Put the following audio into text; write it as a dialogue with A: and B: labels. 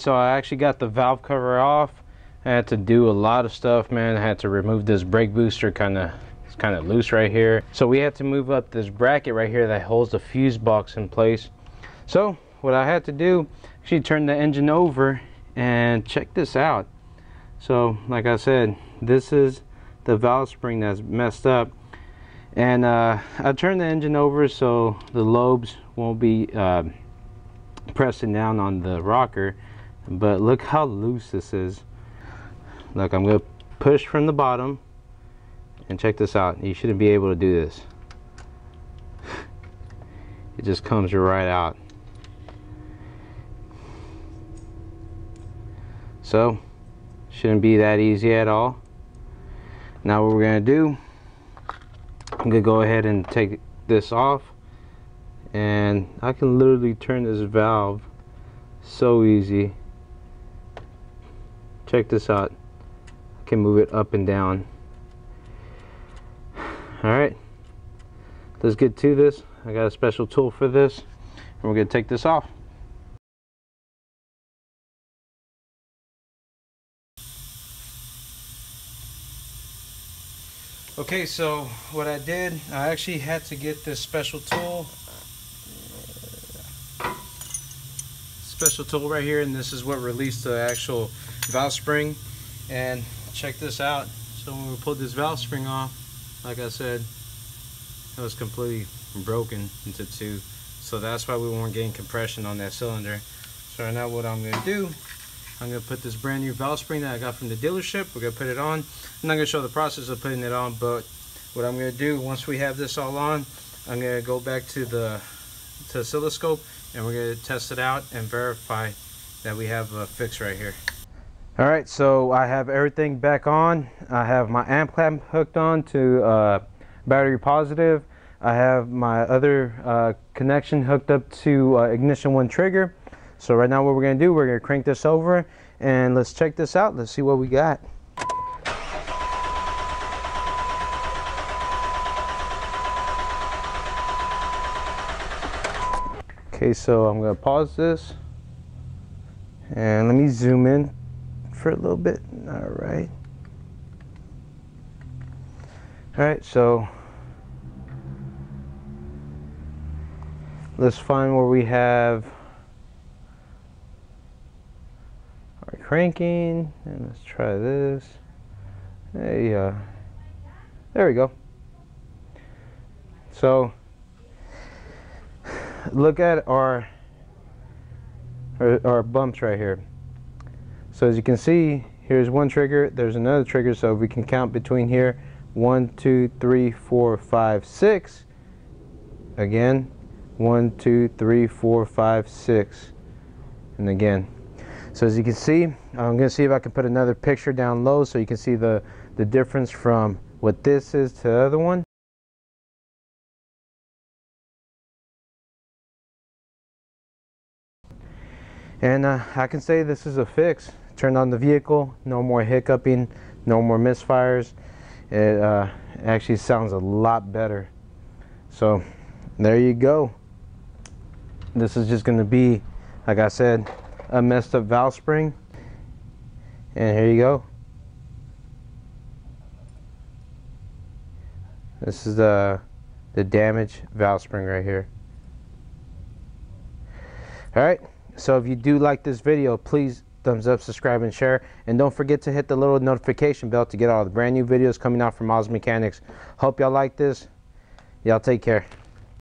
A: So I actually got the valve cover off. I had to do a lot of stuff, man. I had to remove this brake booster kind of it's kind of loose right here. So we had to move up this bracket right here that holds the fuse box in place. So what I had to do, actually turn the engine over and check this out. So like I said, this is the valve spring that's messed up. And uh, I turned the engine over so the lobes won't be uh, pressing down on the rocker. But look how loose this is. Look, I'm gonna push from the bottom and check this out. You shouldn't be able to do this. It just comes right out. So, shouldn't be that easy at all. Now what we're gonna do, I'm gonna go ahead and take this off and I can literally turn this valve so easy. Check this out can move it up and down. Alright, let's get to this. I got a special tool for this, and we're going to take this off. Okay, so what I did, I actually had to get this special tool. Special tool right here, and this is what released the actual valve spring. And check this out. So when we pulled this valve spring off, like I said, it was completely broken into two. So that's why we weren't getting compression on that cylinder. So right now what I'm gonna do, I'm gonna put this brand new valve spring that I got from the dealership. We're gonna put it on. I'm not gonna show the process of putting it on, but what I'm gonna do once we have this all on, I'm gonna go back to the to oscilloscope and we're gonna test it out and verify that we have a fix right here. All right, so I have everything back on. I have my amp clamp hooked on to uh, battery positive. I have my other uh, connection hooked up to uh, ignition one trigger. So right now what we're gonna do, we're gonna crank this over and let's check this out. Let's see what we got. Okay, so I'm gonna pause this and let me zoom in for a little bit. All right. All right, so let's find where we have our cranking and let's try this. Hey, uh, there we go. So look at our, our, our bumps right here. So as you can see, here's one trigger, there's another trigger, so we can count between here, one, two, three, four, five, six. Again, one, two, three, four, five, six. And again. So as you can see, I'm gonna see if I can put another picture down low so you can see the, the difference from what this is to the other one. And uh, I can say this is a fix turned on the vehicle, no more hiccuping, no more misfires. It uh, actually sounds a lot better. So there you go. This is just gonna be, like I said, a messed up valve spring. And here you go. This is the, the damaged valve spring right here. All right, so if you do like this video, please thumbs up, subscribe, and share. And don't forget to hit the little notification bell to get all the brand new videos coming out from Oz Mechanics. Hope y'all like this. Y'all take care.